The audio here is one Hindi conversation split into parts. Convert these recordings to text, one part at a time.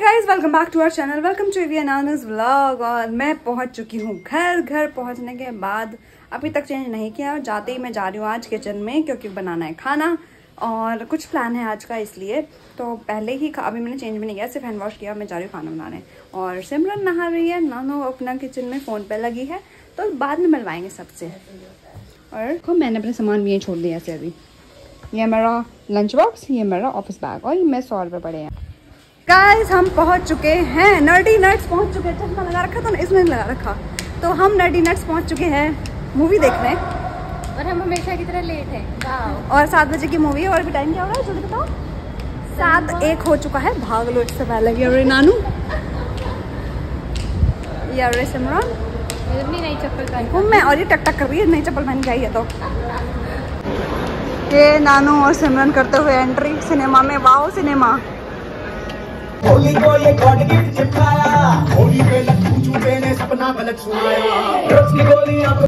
Guys welcome back to our channel welcome to एवियनानस vlog और मैं पहुँच चुकी हूँ घर. घर पहुँचने के बाद अभी तक चेंज नहीं किया और जाते ही मैं जा रही हूँ आज किचन में क्योंकि बनाना है खाना और कुछ प्लान है आज का इसलिए. तो पहले ही अभी मैंने चेंज भी नहीं किया, सिर्फ़ हैंड वॉश किया मैं जा रही हूँ खाना बनाने. और सिमरन नहा रही है. नानो अपना किचन में फ़ोन पर लगी है. तो बाद में मिलवाएँगे सबसे. और मैंने अपने सामान भी छोड़ दिया ऐसे अभी. ये मेरा लंच बॉक्स ये मेरा ऑफ़िस बैग और ये मेरे सौ रुपये पड़े हैं. गाइस हम पहुँच चुके हैं। नर्डी नट्स पहुँच चुके हैं। चश्मा लगा रखा था ना इसमें लगा रखा। तो हम नर्डी नट्स पहुँच चुके हैं। मूवी देखने। और हम हमेशा की तरह लेट हैं। और सात बजे की मूवी है और भी टाइम क्या हो रहा है? जल्दी बताओ। सात एक हो चुका है। भाग लो इससे पहले। ये रे नानू। ये रे सिमरन। नई चप्पल पहन मैं और ये टक टक कर रही है नई चप्पल पहन के आई है तो। ये नानू और सिमरन करते हुए एंट्री सिनेमा में। वाओ सिनेमा होली को ये गॉड गिफ्ट चिपकाया। होली पे लट्टू चूबे ने सपना गलत सुनाया। ड्रग्स की गोली अब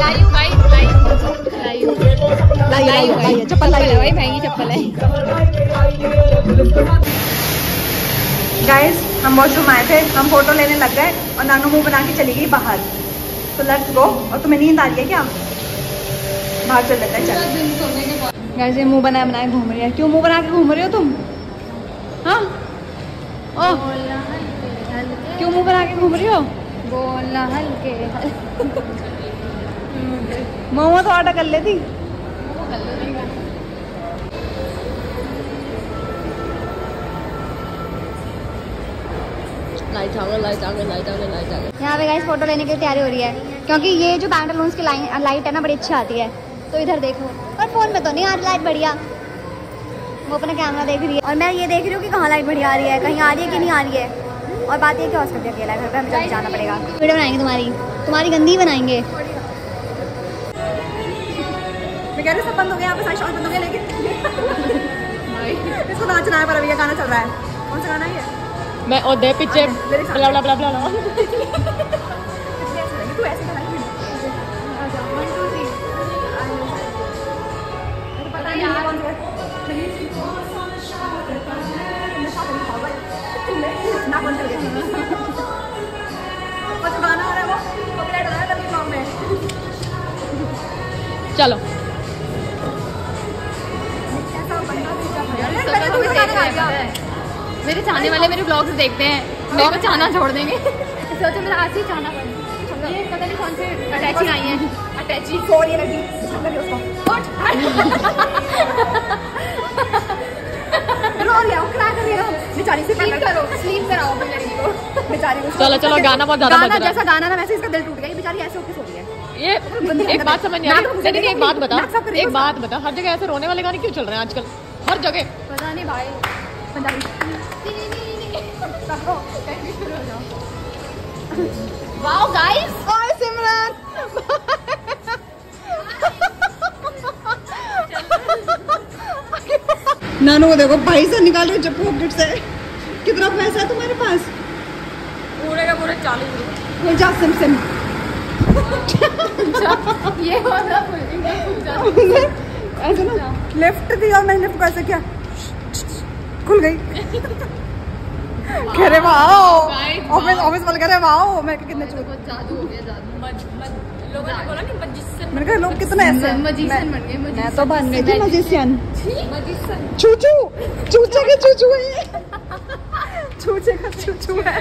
लाइव गाइस लाइव लाइव लाई लाई लाई चप्पल लाई भाई महँगी चप्पल है। गाइस हम वॉशरूम आए थे हम फ़ोटो लेने लग गए और नानू मुँह बना के चली गई बाहर। तो लेट्स गो और तुम्हें नींद आ रही है क्या? बाहर चल लेते हैं चल। गाइस ये मुँह बनाए बनाए घूम रही है। क्यों मुँह बना के घूम रही हो तुम? हाँ? ओह क्यों मुँह बना के घूम रही हो? बोलना हल्के मोमो तो ऑर्डर कर लेती। यहाँ पे गाइस फ़ोटो लेने की तैयारी हो रही है। क्योंकि ये जो पैंटालून्स की लाइन लाइट है ना बड़ी अच्छी आती है। तो इधर देखो। और फ़ोन में तो नहीं आ रही लाइट बढ़िया। वो अपना कैमरा देख रही है। और मैं ये देख रही हूँ कि कहाँ लाइट बढ़िया आ रही है कहीं आ रही है कि नहीं आ रही है। और बात ये कि हॉस्पिटल अकेला है घर पर हमें जाना पड़ेगा। वीडियो बनाएँगे तुम्हारी। तुम्हारी गंदी बनाएँगे। मैं कह रही सब बंद हो गया यहाँ पे सारे शॉट बंद हो गए लेकिन इसको नाचना है पर अभी ये गाना चल रहा है। कौन सा गाना है ये? मैं और दे पीछे। चलो। तू मेरे चाहने वाले मेरे ब्लॉग्स देखते हैं। मेरे को चाहना छोड़ देंगे। सोचो मेरा आज ही चाहना पड़ ये पता नहीं कौन से अटैची आई हैं। अटैची उसको रो रही है कर रही है। बेचारी से स्लीप करो स्लीप कराओ अपनी लड़की को। बेचारी को चलो चलो गाना बहुत ज़्यादा गाना जैसा गाना ना वैसे इसका दिल टूट गया। ये बेचारी ऐसे होके सो रही है। ये एक बात समझ नहीं आ रही। नहीं एक बात बता एक बात बता। हर जगह ऐसे रोने वाले गाने क्यों चल रहे हैं आजकल? हर जगह। पता नहीं भाई। पंजाबी वाओ गाइस और सिमरन। नानू को देखो भाई से निकाल रहे जब पॉकेट से। कितना पैसा है तुम्हारे पास? पूरे का पूरे चालीस वो जा सिम सिम। ये ऐसे ना लेफ़्ट दी और मैंने लेफ़्ट कैसे किया। खुल गई। कह रहे वाओ! ऑफ़िस ऑफ़िस वाले कह रहे वाओ! मैं कितने जादू हो गया जादू। लोगों ने बोला मैंने कहा लोग कितना ऐसे हैं। मैं- बन गए, मैं तो बन गई थी मजिशियन चूचू चूचे के चूचू है चूचे का चूचू है।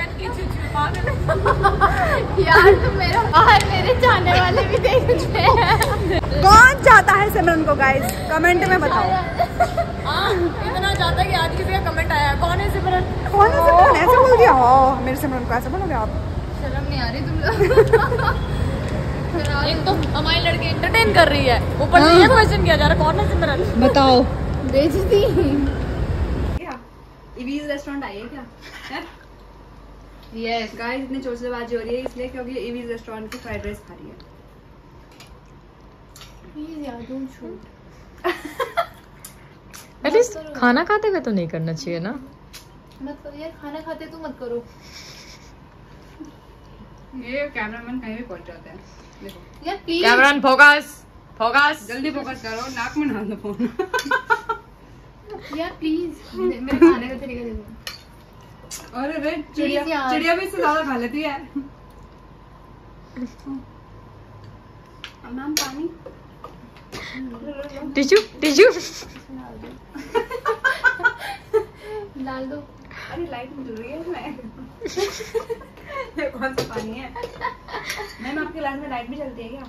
यार तुम मेरा बाहर मेरे चाहने वाले भी देखते हैं। कौन चाहता है सिमरन को गाइस कमेंट में बताओ। इतना ज़्यादा कि आज किसी का कमेंट आया। कौन है सिमरन कौन है सिमरन ऐसे बोल दिया? हो मेरे सिमरन को ऐसे बोलोगे आप? शर्म नहीं आ रही तुम एक तो हमारी लड़की एंटरटेन कर रही है। ऊपर से ये क्वेश्चन किया जा रहा है कौन है सिमरन बताओ। बेचती इवीज रेस्टोरेंट आई है क्या? यस गाइस इतनी चोचलेबाजी हो रही है इसलिए क्योंकि इवीज रेस्टोरेंट की फ्राइड राइस खा रही है। एटलीस्ट खाना खाते हुए तो नहीं करना चाहिए ना। मत करो यार खाना खाते तो मत करो। ये कैमरामैन कहीं भी पहुँच जाते हैं। कैमरन फोकस फोकस जल्दी फोकस करो नाक में डाल दो फ़ोन यार प्लीज़ मेरे खाने का तरीका देखो। अरे रे चिड़िया चिड़िया भी इससे ज़्यादा खा लेती है। मैम पानी। Tissue tissue. डाल दो। अरे लाइट जल रही है इसमें। ये कौन सा पानी है? मैम आपके क्लास में लाइट भी चलती है क्या?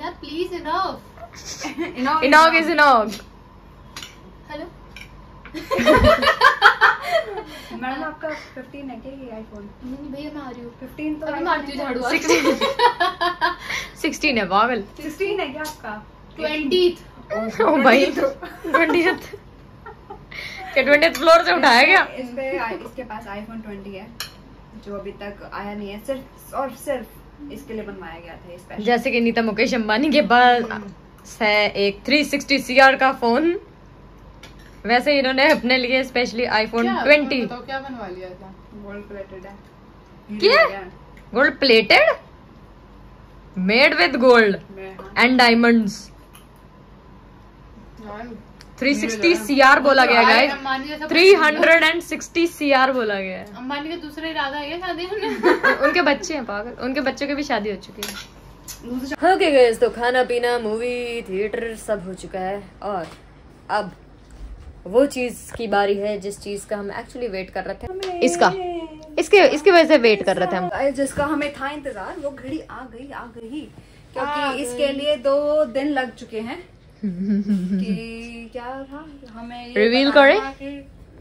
यार please enough enough enough is enough hello madam आपका 15 है क्या ये आईफोन नहीं भैया मैं आ रही हूँ। 15 तो अभी मारती हूँ झाड़ू क्या? सिक्सटीन है पागल। 16 है क्या आपका? ट्वेंटी ओ भाई ट्वेंटी क्या ट्वेंटी फ्लोर से उठाया क्या? इस पे इसके पास आईफोन 20 है। जो अभी तक आया नहीं है सिर्फ़ और सिर्फ़ इसके लिए बनवाया गया था स्पेशल जैसे कि नीता मुकेश अंबानी के पास है एक 360 सीआर का फ़ोन वैसे इन्होंने अपने लिए स्पेशली आईफोन 20 क्या बनवा लिया था? गोल्ड प्लेटेड है। क्या? Gold plated made with gold. And diamonds 360 CR बोला गया गाइस 360 सीआर बोला गया। है अंबानी का दूसरा इरादा है शादी में? उनके बच्चे हैं पागल। उनके बच्चों की भी शादी हो चुकी है। ओके गाइस तो खाना पीना मूवी थिएटर सब हो चुका है और अब वो चीज़ की बारी है जिस चीज़ का हम एक्चुअली वेट कर रहे थे। इसका। इसके इसकी वजह से वेट कर रहे थे हम। जिसका हमें था इंतज़ार वो घड़ी आ गई आ गई। क्योंकि इसके लिए दो दिन लग चुके हैं। कि क्या था? हमें ये करें?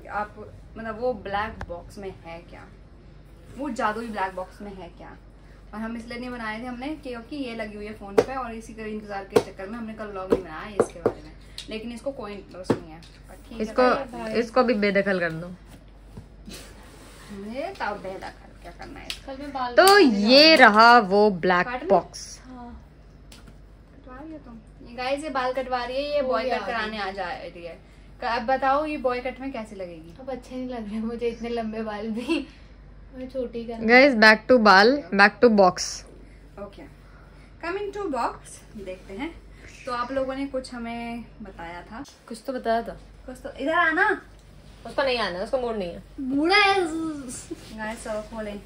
आप मतलब वो ब्लैक बॉक्स में है क्या? वो जादुई ब्लैक बॉक्स में है क्या? और हम इसलिए नहीं बनाए थे हमने क्योंकि ये लगी हुई है फ़ोन पे और इसी का इंतज़ार के चक्कर में हमने कल व्लॉग नहीं बनाया इसके बारे में। लेकिन इसको कोई इंटरेस्ट नहीं है। है, इसको इसको भी बेदखल कर दो। ये बेदखल क्या करना है? कल मैं बाल तो ये रहा वो ब्लैक बॉक्स ये गाइस ये बाल कटवा रही है ये बॉय कट कराने आ जा रही है। अब बताओ ये बॉय कट में कैसी लगेगी? अब अच्छे नहीं लग रहे मुझे इतने लंबे बाल भी। मैं छोटी कर गाइस बैक टू बाल back to box okay coming to box देखते हैं। तो आप लोगों ने कुछ हमें बताया था। कुछ तो बताया था। कुछ तो इधर आना। उसको नहीं आना उसको मूड नहीं है। बूढ़ा है। गाइस खोले।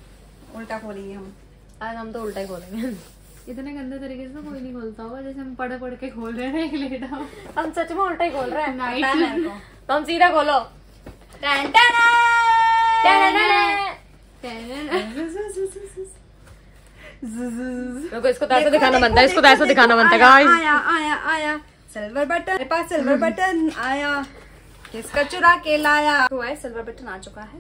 उल्टा खोलेंगे हम। आज हम तो उल्टा ही खोलेंगे। इतने गंदे तरीके से तो कोई नहीं खोलता होगा जैसे हम पढ़े पढ़ के खोल रहे हैं एक लेटा हम सच में उल्टा ही खोल रहे हैं। है तो हम सीधा खोलो। इसको तो ऐसा दिखाना बनता है इसको तो ऐसा दिखाना बनता है गाइस आया आया आया। सिल्वर बटन मेरे पास सिल्वर बटन आया। किसका चुरा के लाया? तो है सिल्वर बटन आ चुका है।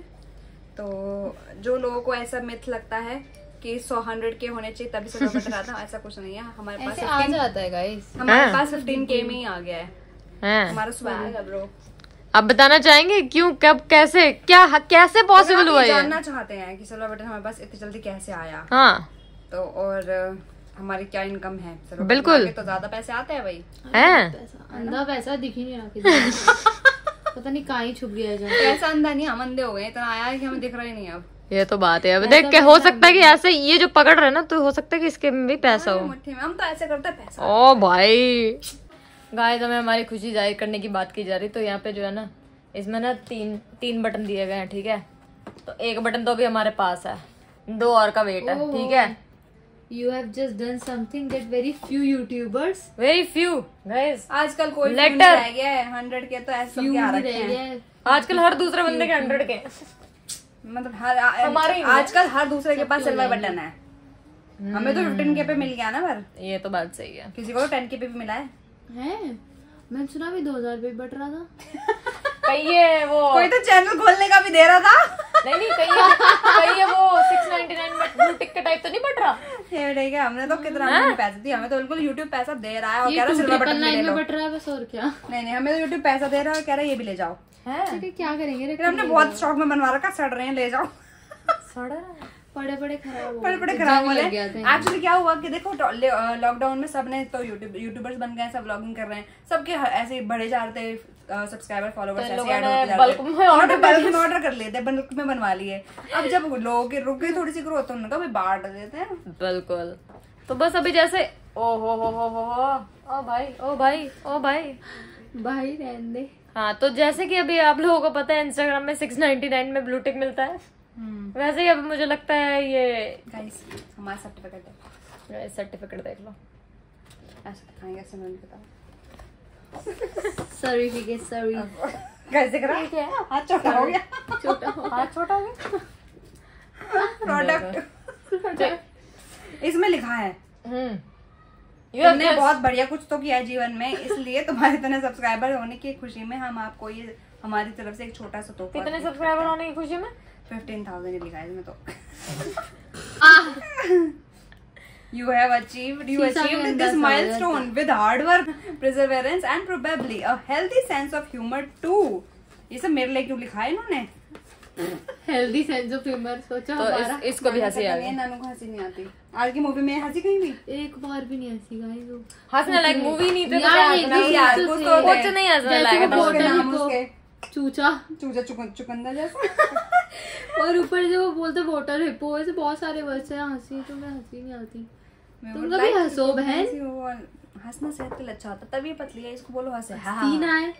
तो जो लोगों को ऐसा मिथ लगता है कि सौ हंड्रेड के होने चाहिए तभी सिल्वर बटन आता है ऐसा कुछ नहीं है। हमारे पास आ जाता है गाइस हमारे हाँ। पास फिफ्टीन के में ही आ गया है। हमारा स्वैग है ब्रो आप बताना चाहेंगे क्यों कब कैसे क्या कैसे पॉसिबल हुआ ये जानना चाहते हैं कि सिल्वर बटन हमारे पास इतनी जल्दी कैसे आया हाँ। तो और हमारी क्या इनकम है? बिल्कुल। तो ज़्यादा पैसे आते हैं भाई। हैं। अंधा पैसा दिख ही नहीं रहा किसी पता नहीं कहाँ ही छुप गया जो पैसा अंधा नहीं हम अंधे हो गए इतना आया है कि हमें दिख रहा ही नहीं अब। ये तो बात है। अब देख के हो सकता है कि ऐसे ये जो पकड़ रहे हैं ना तो हो सकता है कि इसके में भी पैसा हो। मुट्ठी में हम तो ऐसे करते हैं पैसा ओ भाई। गाय तो हमें हमारी खुशी ज़ाहिर करने की बात की जा रही तो यहाँ पे जो है ना इसमें ना तीन तीन बटन दिए गए हैं ठीक है? तो एक बटन तो अभी हमारे पास है। दो और का वेट है ठीक है? You have just done something that very few YouTubers very few guys आजकल कोई. Letter. रह गया है हंड्रेड के तो ऐसे आजकल हर दूसरे बंदे के हंड्रेड के मतलब हर हमारे आजकल हर दूसरे के पास सिल्वर बटन है? हमें तो फिफ्टीन के पे मिल गया ना पर। ये तो बात सही है। किसी को तो टेन के पे भी मिला है? हैं? मैंने सुना भी दो हज़ार रुपये बट रहा था। कहीं ये वो कोई तो चैनल खोलने का भी दे रहा था। नहीं नहीं कहीं ये कहीं ये वो six ninety nine blue tick के टाइप तो नहीं बट रहा? ये ठीक है हमने तो कितना हमने पैसे दिए हमें तो बिल्कुल यूट्यूब पैसा दे रहा है और कह रहा है सिल्वर बटन ले लो में बट रहा है बस और क्या? नहीं नहीं हमें तो यूट्यूब पैसा दे रहा है और कह रहा है ये भी ले जाओ। है? क्या करेंगे? फिर हमने बहुत स्टॉक में बनवा रखा सड़ रहे हैं ले जाओ। खराब बड़े बड़े गए। खराब हो रहे लग गया हैं था। एक्चुअली क्या हुआ कि देखो लॉकडाउन में सबने तो यूट्यूब यूट्यूबर्स बन गए हैं सब व्लॉगिंग कर रहे हैं। सबके ऐसे ही बढ़े जा रहे थे सब्सक्राइबर फॉलोवर्स तो ऐसे ऐड होते जा bulk में order रहे बल्क में ऑर्डर कर लिए थे बल्क में बनवा लिए। अब जब लोगों के रुक गई थोड़ी सी ग्रोथ तो उन्होंने कहा बांट देते हैं। बिल्कुल। तो बस अभी जैसे ओ हो हो हो हो हो। ओ भाई ओ भाई ओ भाई। भाई रहने दे। हाँ तो जैसे कि अभी आप लोगों को पता है इंस्टाग्राम में सिक्स नाइनटी नाइन में ब्लू टिक मिलता है। वैसे ही अभी मुझे लगता है ये गाइस हमारा सर्टिफिकेट है सर्टिफिकेट देख लो। ऐसे दिखाएँगे ऐसे मैंने बताया सर्टिफिकेट सॉरी कैसे करा हाथ छोटा हो गया। छोटा हाथ छोटा हो गया। प्रोडक्ट इसमें लिखा है। हम्म। तुमने just- बहुत बढ़िया कुछ तो किया जीवन में इसलिए तुम्हारे इतने सब्सक्राइबर होने की खुशी में हम आपको ये हमारी तरफ़ से एक छोटा सा तोहफा कितने सब्सक्राइबर होने की खुशी में? फिफ्टीन थाउज़ेंड लिखा है तो। आह, You have achieved you achieved this milestone with hard work, perseverance and probably a healthy sense of humor too. ये सब मेरे लिए क्यों लिखा है इन्होंने? हेल्दी सेंस ऑफ़ ह्यूमर सोचो तो इस, इसको भी हँसी आ ये गई नानू को हँसी नहीं आती। आज की मूवी में हँसी कहीं भी? एक बार भी नहीं हँसी गाइस वो। हंसने लायक मूवी नहीं थी यार, कुछ तो कुछ नहीं हंसने लायक चूचा। चूजा चुकन चुकंदर जैसा। और ऊपर जो वो बोलते वोटर हिप्पो ऐसे बहुत सारे वर्ड्स हैं हँसी तो मैं हँसी नहीं आती। तुम कभी हंसो बहन। हो हंसना सेहत के लिए अच्छा होता है तभी पतली है इसको बोलो हंसे। हाँ सीन आए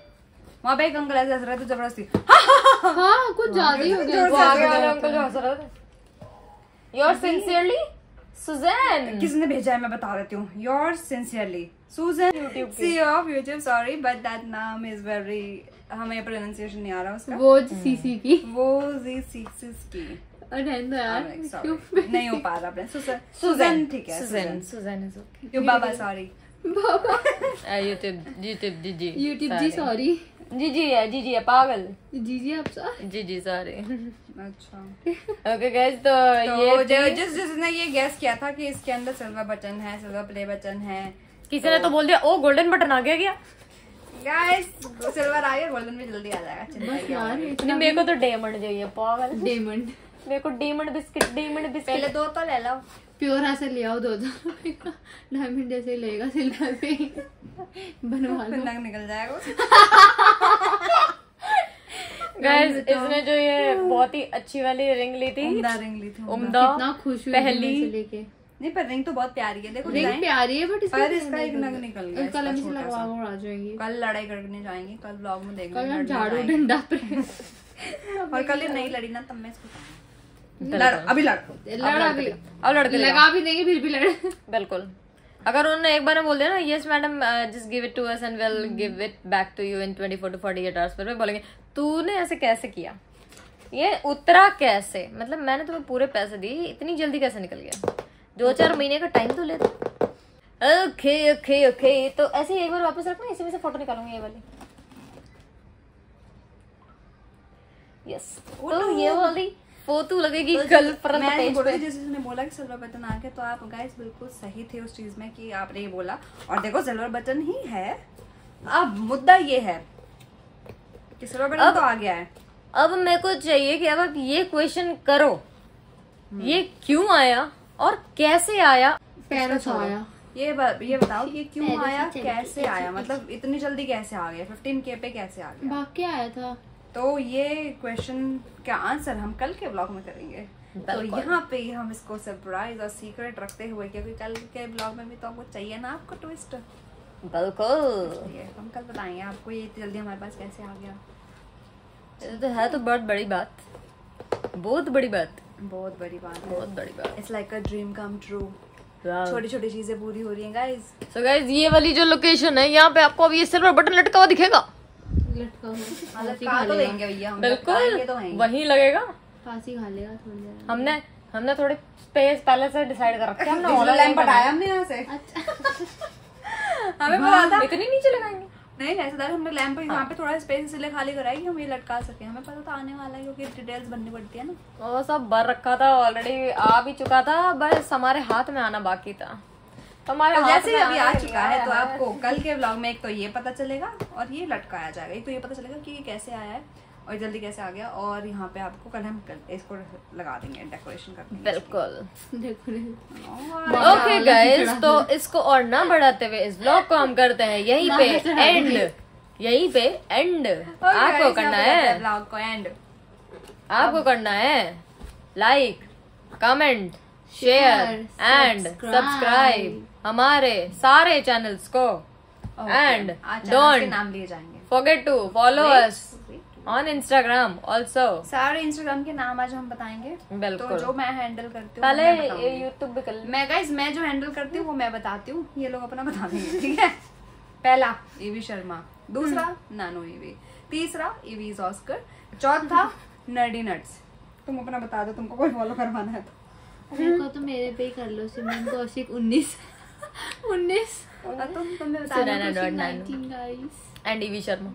वहाँ पे एक अंकल ऐसे हंस रहा है तो ज़बरदस्ती हाँ कुछ ज़्यादा ही हो गया वो आगे वाले अंकल जो हंस रहे थे। योर सिंसियरली सुजैन किसने भेजा है मैं बता देती हूँ। Your sincerely Susan C of YouTube sorry but that नाम इज़ वेरी हमें प्रोनाउंसिएशन नहीं आ रहा उसका। वो सीसी की। वो जी सिक्स की। नहीं हो पा रहा अपने। सुजन सुजन ठीक है सुजैन सुजैन इज़ ओके बाबा सॉरी बाबा YouTube YouTube ji YouTube ji sorry जी जी है जी जी है पागल। जी जी आप सर? जी जी सॉरी। अच्छा। ओके गाइस तो तो ये जो जिस जिसने ये गेस किया था कि इसके अंदर सिल्वर बटन है सिल्वर प्ले बटन है किसी ने तो बोल दिया ओ गोल्डन बटन आ गया क्या? गाइस सिल्वर आ गया गोल्डन भी जल्दी आ जाएगा बस यार मेरे को तो डायमंड चाहिए पागल। डेमंड मेरे को डायमंड बिस्किट डायमंड पहले दो तो ले लो। प्योर ऐसे ले आओ दो दो डायमंड जैसे लेगा सिल्वर पे बनवा लो। नग निकल जाएगा। गाइस इसने जो ये बहुत ही अच्छी वाली रिंग ली थी उम्दा रिंग ली थी उम्दा। कितना खुश हुई पहली। लेके। नहीं पर रिंग तो बहुत प्यारी है देखो रिंग प्यारी है बट पर इसका एक नग निकल गया कल हम इसका इसे लगवा सा। कर आ जाएँगे। कल लड़ाई करने जाएँगे कल ब्लॉग में देखेंगे कल झाड़ू। डंडा पे। और कल ये नहीं लड़ी ना तब मैं इसको लड़ अभी लड़। अब लड़के लगा भी देंगे फिर भी लड़े। बिल्कुल। अगर उन्होंने एक बार बोल दिया ना yes madam just give it to us and will give it back to you in 24 to 48 hours पर बोलेंगे तूने ऐसे कैसे किया? ये उतरा कैसे? मतलब मैंने तुम्हें पूरे पैसे दिए इतनी जल्दी कैसे निकल गया? दो चार महीने का टाइम तो लेता ओके ओके ओके तो ऐसे एक बार वापस रखना इसी में से फ़ोटो निकालूँगी ये वाली। यस तो ये वाली फ़ोटो लगेगी कल फ्रंट मैं पेज बोल पे जैसे उसने बोला कि सिल्वर बटन आ गया तो आप गाइस बिल्कुल सही थे उस चीज़ में कि आपने ये बोला। और देखो सिल्वर बटन ही है। अब मुद्दा ये है कि सिल्वर बटन तो आ गया है। अब मेरे को चाहिए कि अब आप ये क्वेश्चन करो। ये क्यों आया और कैसे आया? पैरों आया। ये ब, ये बताओ कि क्यों आया कैसे आया? मतलब इतनी जल्दी कैसे आ गया? फिफ्टीन के पे कैसे आ गया? भाग के आया था। तो ये क्वेश्चन का आंसर हम कल के ब्लॉग में करेंगे। तो यहाँ पे हम इसको सरप्राइज़ और सीक्रेट रखते हुए क्योंकि कल के ब्लॉग में भी तो आपको चाहिए ना आपको ट्विस्ट बिल्कुल। हम कल बताएँगे आपको ये जल्दी हमारे पास कैसे आ गया। तो है तो बहुत बड़ी बात। बहुत बड़ी बात। बहुत बड़ी बात बहुत बड़ी बात। It's like a dream come true छोटी छोटी चीज़ें पूरी हो रही हैं गाइस सो गाइज़ ये वाली जो लोकेशन है यहाँ पे आपको अब ये सिल्वर बटन लटका हुआ दिखेगा। लटका हुआ खा तो लेगा। भैया बिल्कुल तो वहीं लगेगा। फांसी खा लेगा थोड़ी देर। हमने हमने थोड़े स्पेस पहले से डिसाइड कर रखा है हमने ऑनलाइन लैंप हटाया हमने यहाँ से। हमें पता था। इतनी नीचे लगाएँगे। नहीं ऐसा था हमने लैंप यहाँ पे थोड़ा स्पेस इसलिए खाली कराया कि हम ये लटका सके। हमें पता था आने वाला है क्योंकि डिटेल्स बननी पड़ती है ना। वो सब भर रखा था ऑलरेडी आ भी चुका था बस हमारे हाथ में आना बाकी था। तो हमारे तो जैसे ही अभी आ चुका है तो आपको कल के ब्लॉग में एक तो ये पता चलेगा और ये लटकाया जाएगा। एक तो ये पता चलेगा कि ये कैसे आया है और जल्दी कैसे आ गया और यहाँ पे आपको कल हम इसको लगा देंगे डेकोरेशन कर बिल्कुल। ओके गाइस तो इसको और ना बढ़ाते हुए इस ब्लॉग को हम करते हैं। यहीं पे एंड यहीं पे एंड आपको करना है ब्लॉग को एंड आपको करना है। Like comment share and subscribe हमारे सारे चैनल्स को एंड डोंट नाम लिए जाएँगे। forget to follow us on Instagram also सारे इंस्टाग्राम के नाम आज हम बताएँगे। बिल्कुल। तो जो मैं हैंडल करती हूँ पहले वो मैं भी कर मैं गाइस मैं जो हैंडल करती हूँ वो मैं बताती हूँ। ये लोग अपना बता देंगे ठीक है? पहला ईवी शर्मा। दूसरा नानो ईवी तीसरा ईवी ऑस्कर चौथा नर्डी नट्स तुम अपना बता दो तुमको कोई फॉलो करवाना है तो। मेरे तो मेरे पे ही कर लो सिमरन कौशिक उन्नीस। उन्नीस बता एंड ईवी शर्मा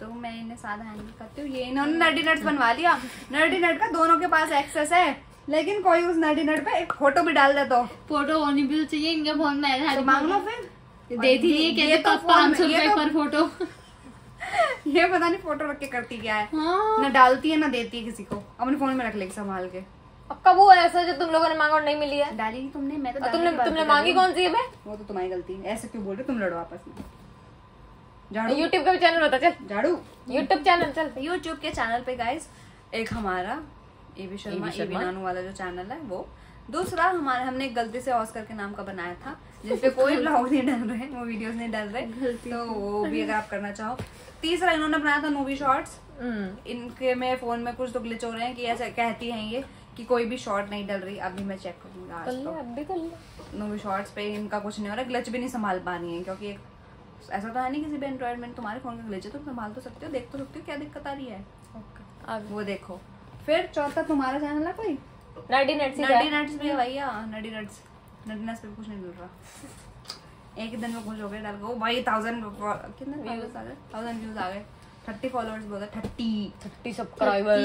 तो मैं इन्हें सादा हैंडल करती हूँ। ये इन्होंने नर्डी नट्स बनवा लिया। नर्डी नट का दोनों के पास एक्सेस है। लेकिन कोई उस नर्डी नट पे एक फ़ोटो भी डाल दे तो। फ़ोटो होनी भी चाहिए इनके फ़ोन में है तो मांग लो फिर। देती है ये कहते तो तो पाँच सौ रुपए तो- पर फ़ोटो ये पता नहीं फ़ोटो रख के करती क्या है। हाँ। न डालती है ना देती है किसी को। अपने फ़ोन में रख लेगी संभाल के। अब कब हुआ ऐसा जो तुम लोगों ने मांगा और नहीं मिली है? डाली नहीं तुमने मैं तो तुमने तुमने मांगी कौन सी है बे? वो तो तुम्हारी गलती है। ऐसे क्यों बोल रहे तुम लड़ो आपस में। झाड़ू। YouTube का भी चैनल बता चल। झाड़ू। YouTube चैनल चल। यूट्यूब के चैनल पे गाइस एक हमारा एबी शर्मा। एबी नानू वाला जो चैनल है वो। दूसरा हमारे हमने गलती से ऑस्कर के नाम का बनाया था जिसपे कोई ब्लॉग नहीं डल रहे वो वीडियोस नहीं डल रहे। तो वो भी अगर आप करना चाहो। तीसरा इन्होंने बनाया था मूवी शॉर्ट्स हम्म। इनके में फ़ोन में कुछ तो ग्लिच हो रहे हैं कि ऐसा कहती हैं ये। कि कोई भी शॉर्ट नहीं डल रही अभी मैं चेक करूँगा कर आज तो। अब भी कर ले। मूवी शॉर्ट्स पे इनका कुछ नहीं हो रहा ग्लिच भी नहीं संभाल पा रही है क्योंकि एक ऐसा तो है नहीं किसी भी एंड्रॉइड में तुम्हारे फ़ोन का ग्लिच है तुम संभाल तो सकते हो देख तो सकते हो क्या दिक्कत आ रही है। वो देखो। फिर चौथा तुम्हारा चैनल है कोई? नर्डी नट्स नडी नट्स भी भैया नडी नट्स नडी नट्स पे भी कुछ नहीं मिल रहा। एक दिन में खुश हो गए डाल गए। भाई थाउज़ेंड कितने व्यूज़ आ गए? थाउज़ेंड व्यूज़ आ गए। Thirty followers thirty thirty subscriber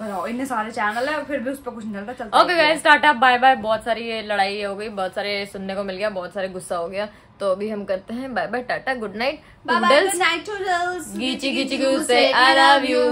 इतने सारे चैनल है फिर भी उस पर कुछ नहीं चलता चलता okay guys tata bye bye बहुत सारी लड़ाई हो गई बहुत सारे सुनने को मिल गया बहुत सारे गुस्सा हो गया तो अभी हम करते हैं bye bye tata good night bye bye good night to गीची गीची आई लव यू